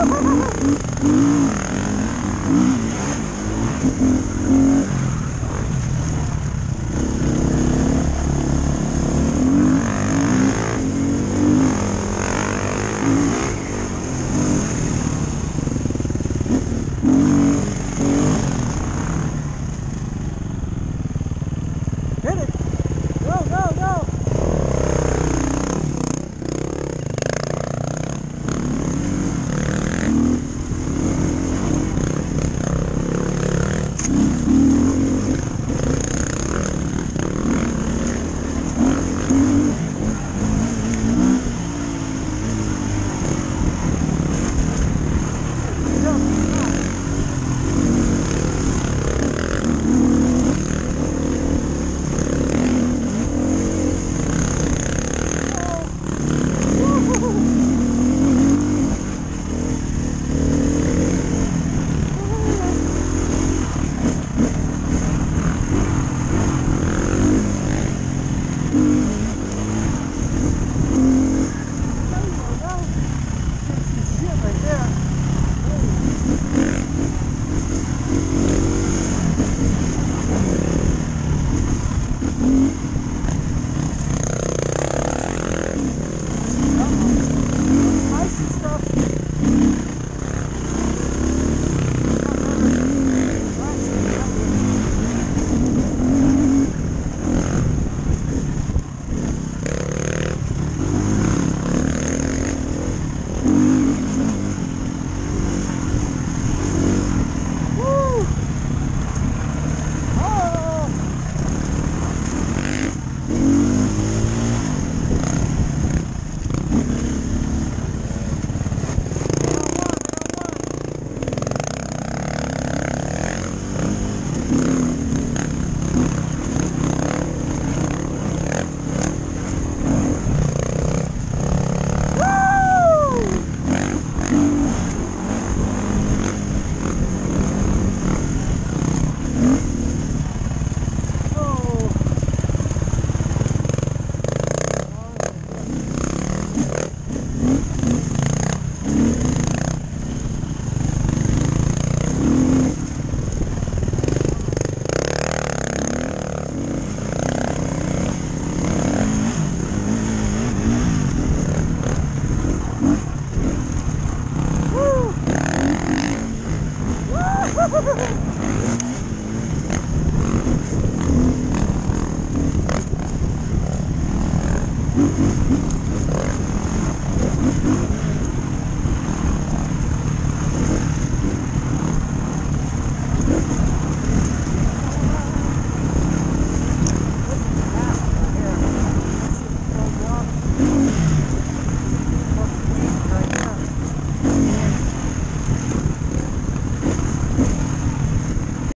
Mm-hmm. Ha ha ha!